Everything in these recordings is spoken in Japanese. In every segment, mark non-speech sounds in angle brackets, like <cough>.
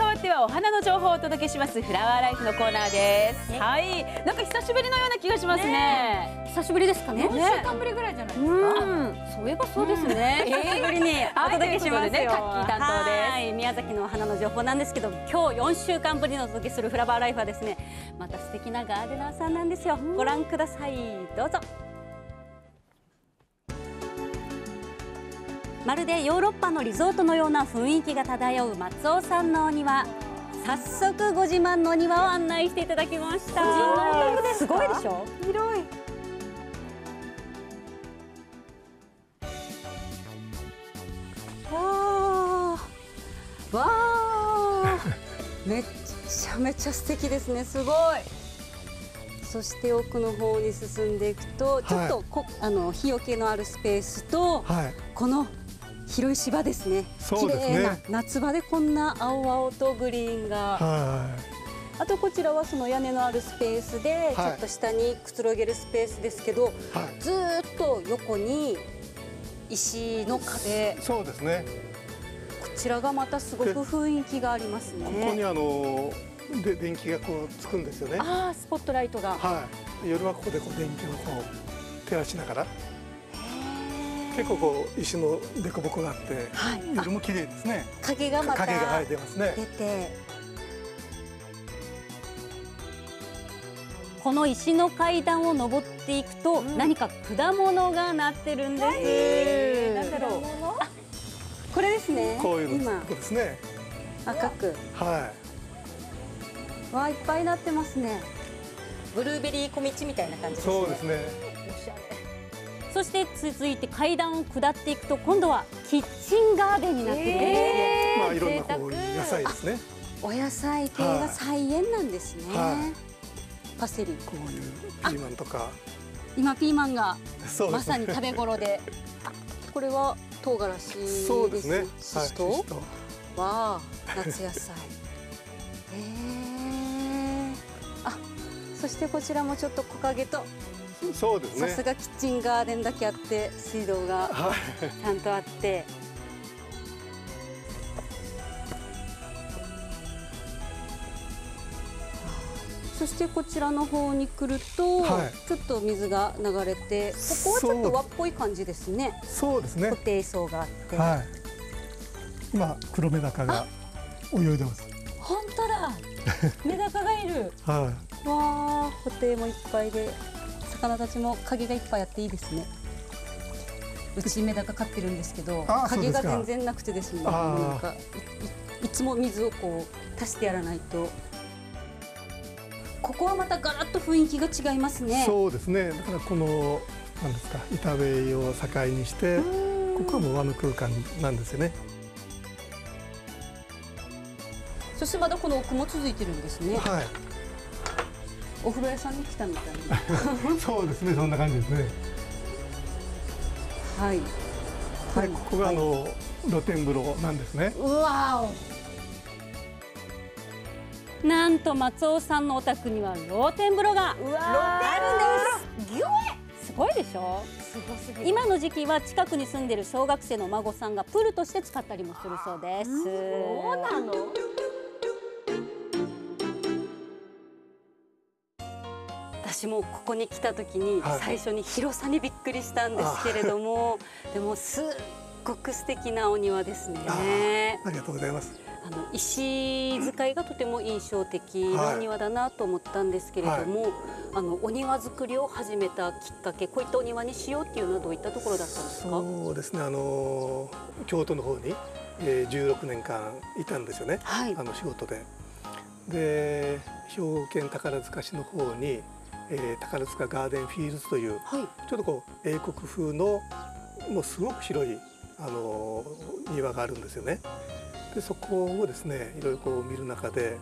変わってはお花の情報をお届けしますフラワーライフのコーナーです、はいなんか久しぶりのような気がしますね久しぶりですかね。4週間ぶりぐらいじゃないですか。うんそういえばそうですね。<laughs> 久しぶりにお届けしますよ。はいねカッキー担当ですはい宮崎の花の情報なんですけど、今日4週間ぶりにお届けするフラワーライフはですね、また素敵なガーデナーさんなんですよ。ご覧ください。どうぞ。まるでヨーロッパのリゾートのような雰囲気が漂う松尾さんのお庭。早速ご自慢のお庭を案内していただきました。すごいでしょ。広い。わあ、わあ、めっちゃめちゃ素敵ですね。すごい。そして奥の方に進んでいくと、ちょっとこ、あの日よけのあるスペースと、はい。この広い芝ですね。そうですね夏場でこんな青々とグリーンが。はあとこちらはその屋根のあるスペースで、ちょっと下にくつろげるスペースですけど、い。はい。ずーっと横に石の壁。そうですね。こちらがまたすごく雰囲気がありますね。ここにあので電気がこうつくんですよね。ああ、スポットライトが。はい。夜はここでこう電気をこう照らしながら、結構こう石の凸凹があって、はい夜も綺麗ですね。影がまた影がはい出ますね。出て。この石の階段を登っていくと、何か果物がなってるんです。なんだろうこれですね。こういう今とこですね。赤く。はわあいっぱいなってますね。ブルーベリー小道みたいな感じい。ですね。そうですね。そして続いて階段を下っていくと今度はキッチンガーデンになってるんです。まあいろんなこう野菜ですね。お野菜系が菜園なんですね。はいパセリ。こういうピーマンとか。今ピーマンが。まさに食べ頃で。あ <laughs> これは唐辛子です。そうですね。はい。ししとわあ夏野菜。へえ。あそしてこちらもちょっと木陰と、そうですね。さすがキッチンガーデンだけあって水道がはい。ちゃんとあって。そしてこちらの方に来ると、はいちょっと水が流れてここはちょっと和っぽい感じですねそうですね固。定層があって、はい。今黒メダカが泳いでます。本当だメダカがいるはわあ固定もいっぱいで魚たちも影がいっぱいあっていいですねうちメダカ飼ってるんですけど影が全然なくてですねなんかいつも水をこう足してやらないとここはまたガラッと雰囲気が違いますい。ねそうですね。だからこのなんですか板塀を境にして、ここはもう和の空間なんですよね。そしてまだこの奥も続いてるんですねはい。お風呂屋さんに来たみたいな <laughs> そうですね。そんな感じですね。はいで、ここがあの露天風呂なんですね。うわおなんと松尾さんのお宅には露天風呂があるんですギュエすごいでしょ？すごすぎる。今の時期は近くに住んでる小学生のお孫さんがプールとして使ったりもするそうですそうなの？私もここに来た時にはい最初に広さにびっくりしたんですけれども、<laughs> でもすっごく素敵なお庭ですねあありがとうございます。あの石使いがとても印象的なお庭だなと思ったんですけれども、あのお庭作りを始めたきっかけこういったお庭にしようっていうのはどういったところだったんですか？そうですね。あの京都の方に、えー、16年間いたんですよね。はいあの仕事で。で、兵庫県宝塚市の方に、えー、宝塚ガーデンフィールズというはい。ちょっとこう英国風のもうすごく広いあの庭があるんですよね。でそこをですねいろいろこう見る中で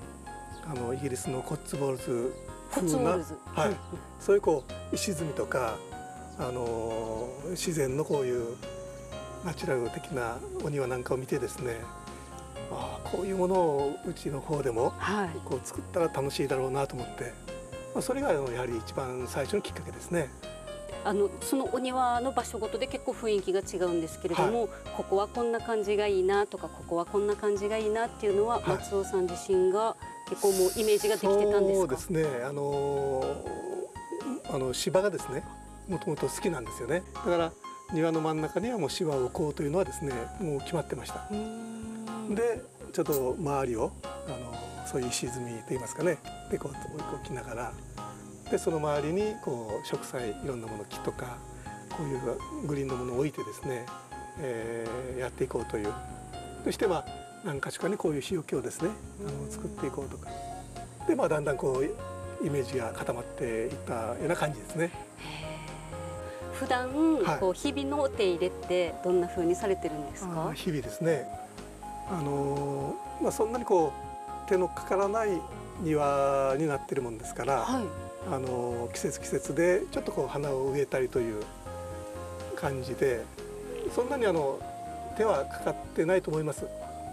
あのイギリスのコッツボールズ風なはい、そういうこう石積みとかあの自然のこういうナチュラル的なお庭なんかを見てですねああこういうものをうちの方でもはい。こう作ったら楽しいだろうなと思って、まあ、それがやはり一番最初のきっかけですね。あのそのお庭の場所ごとで結構雰囲気が違うんですけれども、ここはこんな感じがいいなとかここはこんな感じがいいなっていうのは、はい。松尾さん自身が結構もうイメージができてたんですか？そうですね。あのーあの芝がですねもともと好きなんですよね。だから庭の真ん中にはもう芝を置こうというのはですねもう決まってました。でちょっと周りをあのそういう石積みといいますかね。でこう置きながら。でその周りにこう植栽いろんなもの木とかこういうグリーンのものを置いてですね、えーやっていこうという。そしてまあ何か所かにこういう日よけをですね。あの作っていこうとか。でまあだんだんこうイメージが固まっていったような感じですね。普段はい。こう日々のお手入れってどんな風にされてるんですか？あー？日々ですね。あのーまあ、そんなにこう手のかからない庭になってるもんですから、はい。あのー季節季節でちょっとこう花を植えたりという感じでそんなにあの手はかかってないと思います。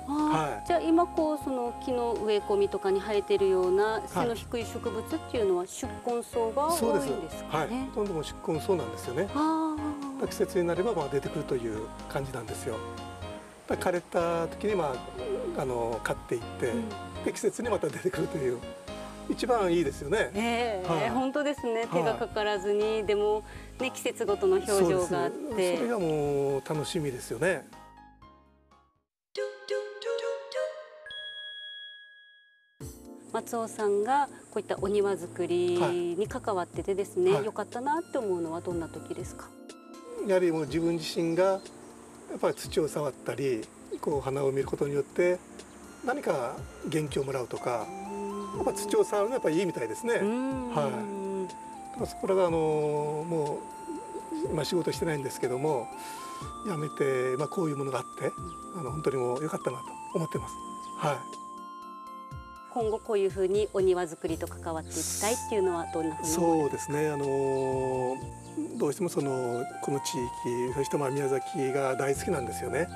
はいじゃあ今こうその木の植え込みとかに生えてるような背の低い植物っていうのは宿根草が多いんですかはい、ね。ほとんどもう宿根そうなんですよね。あ季節になればまあ出てくるという感じなんですよ。枯れた時にまああの刈っていって、あ、うんで季節にまた出てくるという一番いいですよね。ええはい本当ですね。い手がかからずに、でもね季節ごとの表情があってそれ、がもう楽しみですよね。松尾さんがこういったお庭作りに関わっててですね、はい良かったなって思うのはどんな時ですか？やはりもう自分自身がやっぱり土を触ったりこう花を見ることによって何か元気をもらうとかやっぱ土を触るのはやっぱりいいみたいですね。はだからそこらがあのもう今仕事してないんですけどもやめて、まあ、こういうものがあってあの本当にもう良かったなと思ってます。はい。今後こういうふうにお庭作りと関わっていきたいっていうのはどんなふうに思いそうですね、あのーどうしてもそのこの地域そしてまあ宮崎が大好きなんですよね。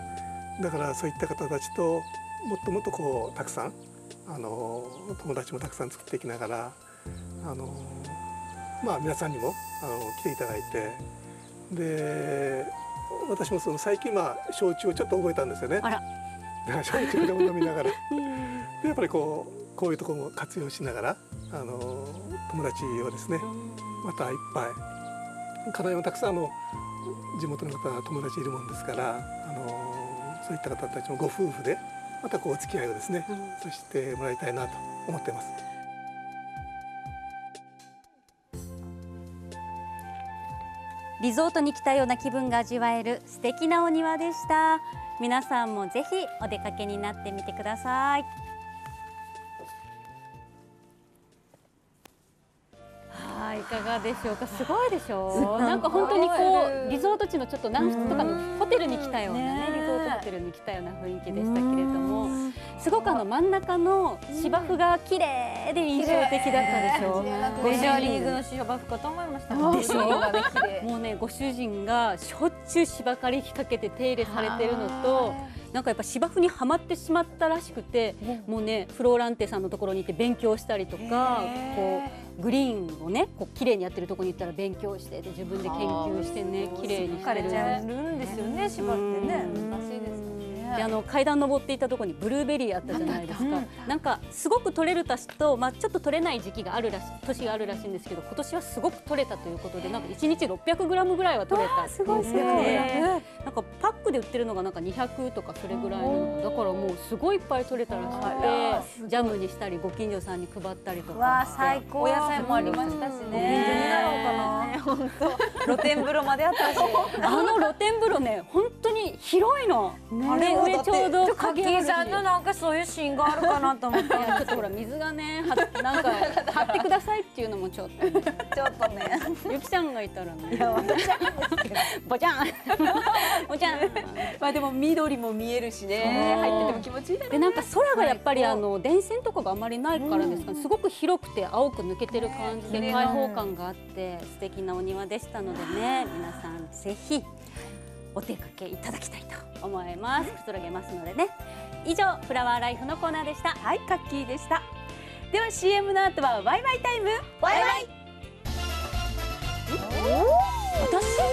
だからそういった方たちともっともっとこうたくさん、あのー友達もたくさん作っていきながら、あのーまあ、皆さんにも、あの来ていただいてで私もその最近まあ焼酎をちょっと覚えたんですよね。焼酎でも飲みながら。<laughs> うん。でやっぱりこうこういうところも活用しながら、あの友達をですねまたいっぱい。課題もたくさんあの地元の方友達いるもんですから、あのそういった方たちもご夫婦でまたこうお付き合いをですね、うん。そしてもらいたいなと思ってます。リゾートに来たような気分が味わえる素敵なお庭でした。皆さんもぜひお出かけになってみてくださいかがでしょうか？すごいでしょう。なんか本当にこうリゾート地のちょっと南仏とかのホテルに来たようなねねリゾートホテルに来たような雰囲気でしたけれどもすごくあの真ん中の芝生が綺麗で印象的だったでしょう。メジャーリーグの芝生かと思いましたでしょもうねご主人がしょっちゅう芝刈り機かけて手入れされてるのとなんかやっぱ芝生にはまってしまったらしくてもうねフローランテさんのところに行って勉強したりとかこうグリーンをねこう綺麗にやってるところに行ったら勉強してで自分で研究してね綺麗にしてれちゃうんですよね芝ってねであの階段登っていたところにブルーベリーあったじゃないですか、なんかすごく取れる年と、まあ、ちょっと取れない時期があるらし年があるらしいんですけど今年はすごく取れたということでなんか1日600グラムぐらいは取れた。すごいすごいなんかパックで売ってるのがなんか200とかそれぐらいなのだからもうすごいいっぱい取れたらしくてジャムにしたりご近所さんに配ったりとか最高。お野菜もありましたしね。ご近所になろうかな。露天風呂まであったし。<laughs> あの露天風呂ね本当に広いの、ね、上ちょうどカッキーさんのなんかそういうシーンがあるかなと思って。<laughs> ちょっとほら水がねはなんか <laughs> 張ってくださいっていうのもちょっと、ね、ちょっとね。ゆきちゃんがいたらね。ぼちゃんぼちゃんまあでも緑も見えるしね。入ってても気持ちいいだね。でなんか空がやっぱりあの電線とかがあまりないからですかね、すごく広くて青く抜けてる感じで開放感があって素敵なお庭でしたのでね皆さんぜひお出かけいただきたいと。思います。くつろげますのでね。以上フラワーライフのコーナーでした。はいカッキーでした。では CM の後はワイワイタイム。ワイワイ。私？